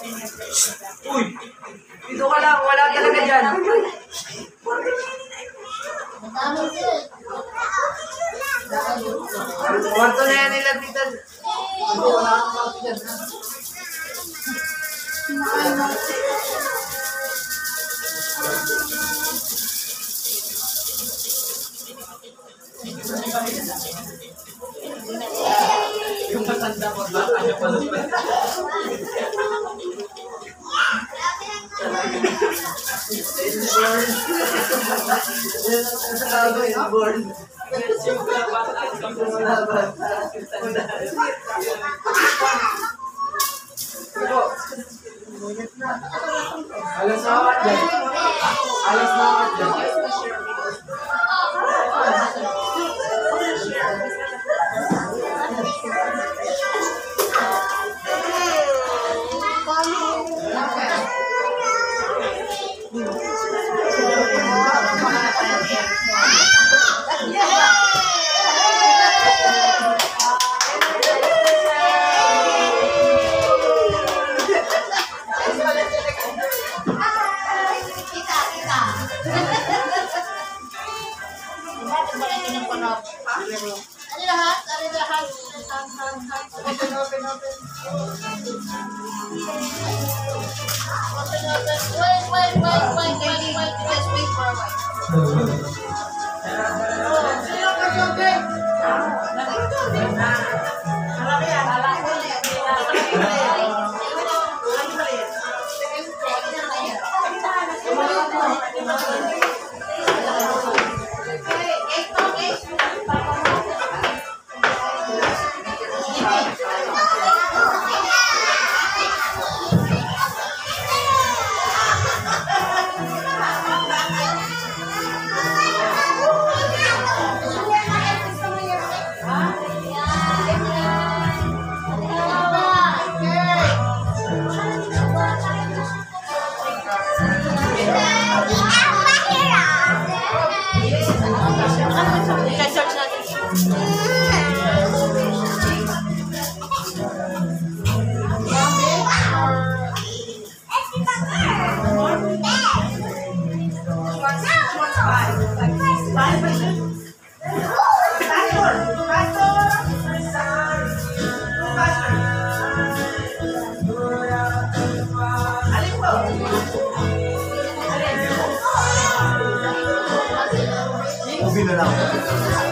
Uy! Dito ka lang, wala talaga dyan. Kwarto na yan nila dito. Wala kang kwarto dyan. Yung matanda mo ba? Ano pa Inborn. Alas na ako dyan. Alas na ako dyan. Ubi na lang.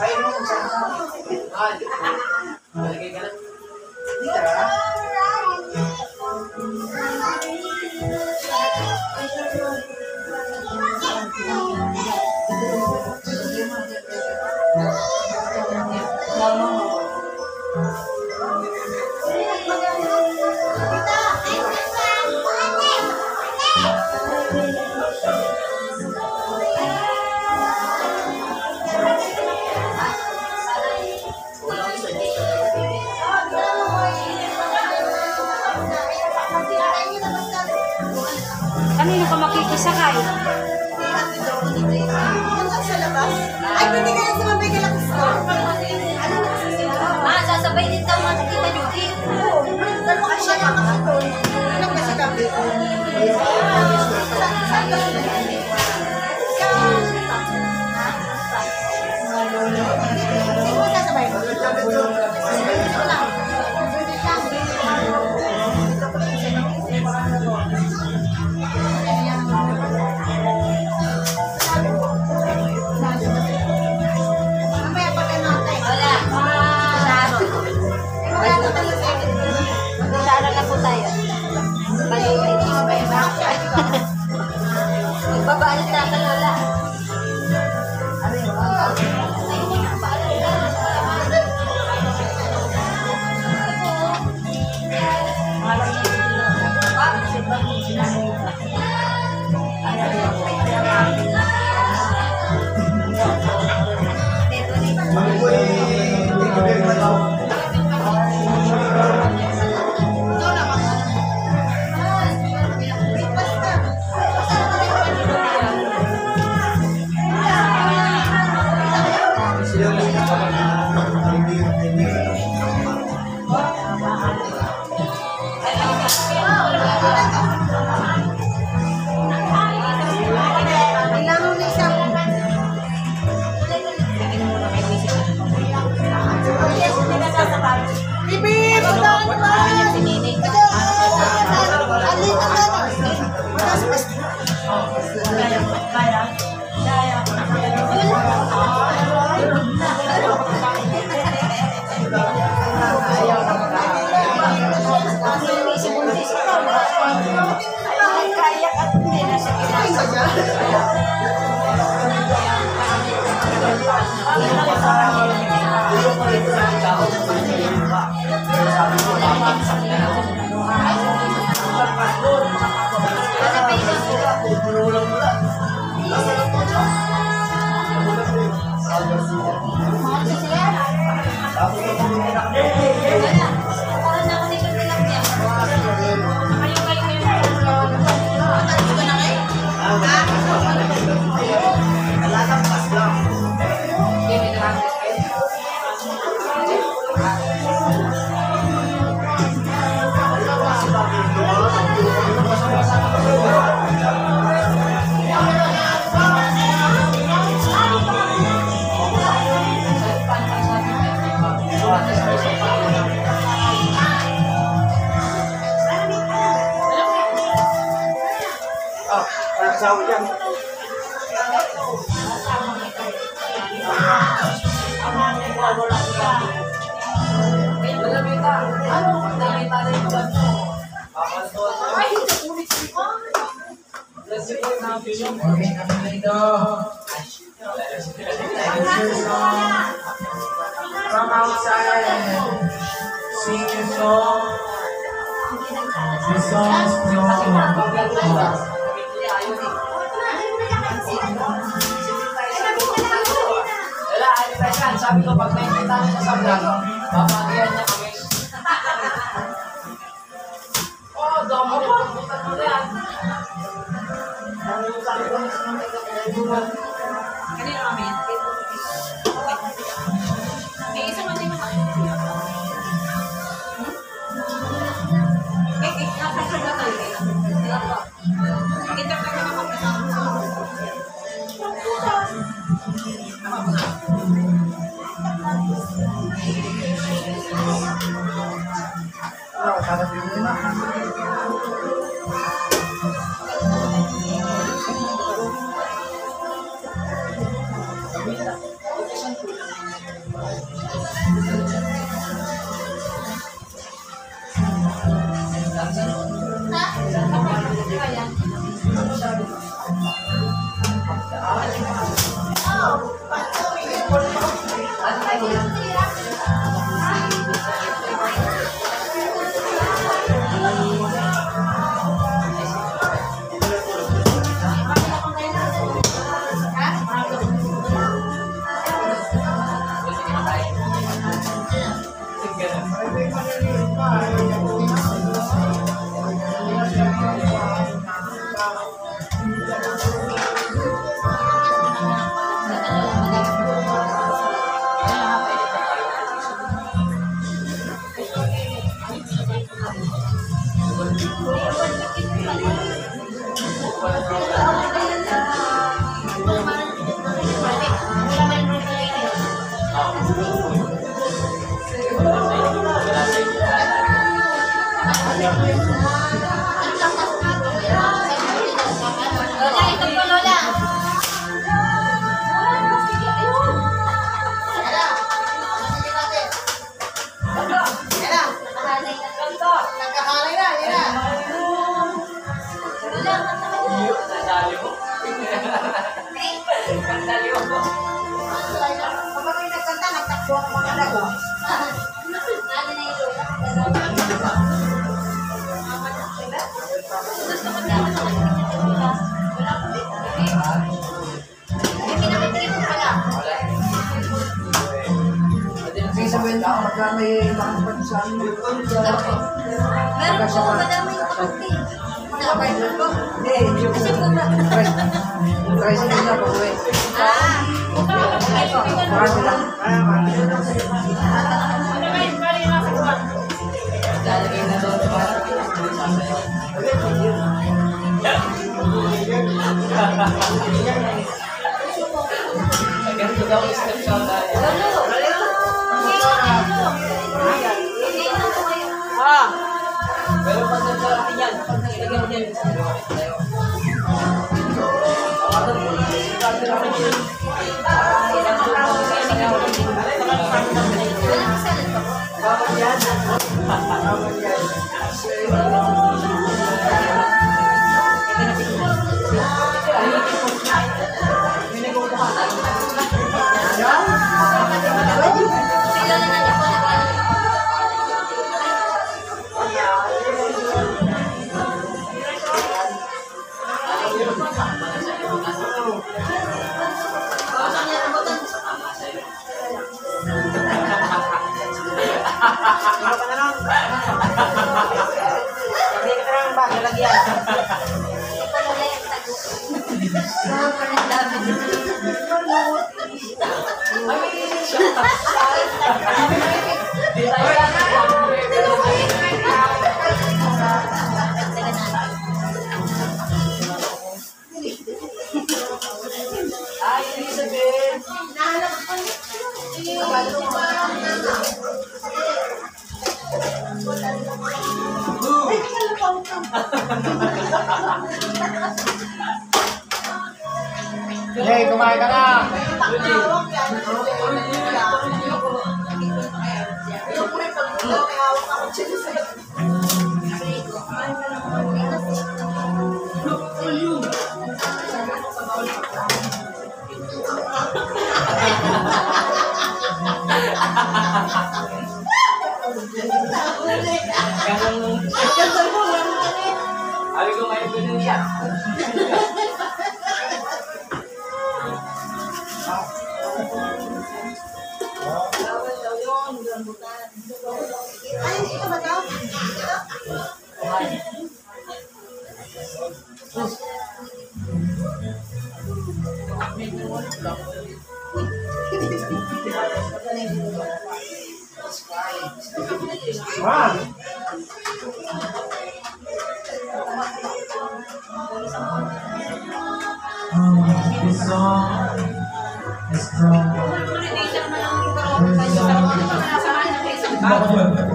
Ay, no, saan ka? Lord. Parang sawa dyan. From Obrigado. Hallelujah. Vamos ter saudade. Ah. Ay, siya. Ay, siya. This song is from... This song is from...